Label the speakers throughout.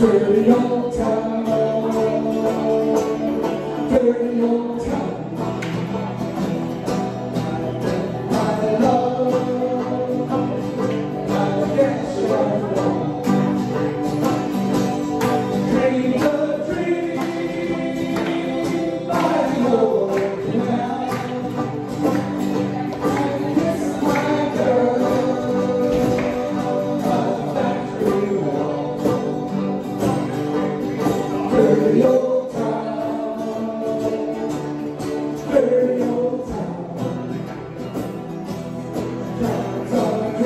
Speaker 1: Dirty old town, dirty old town.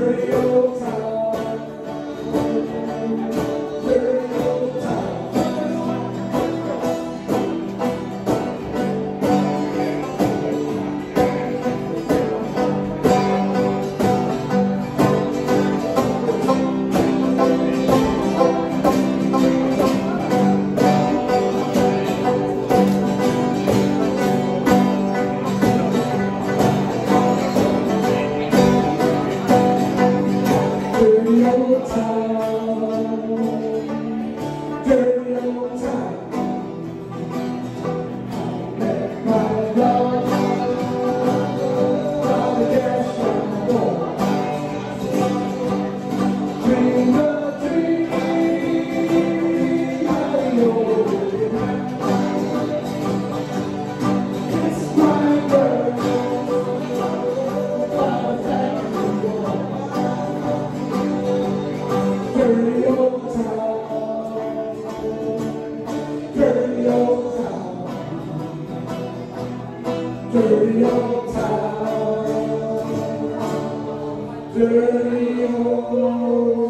Speaker 1: Savior. time. Dirty old town, dirty old.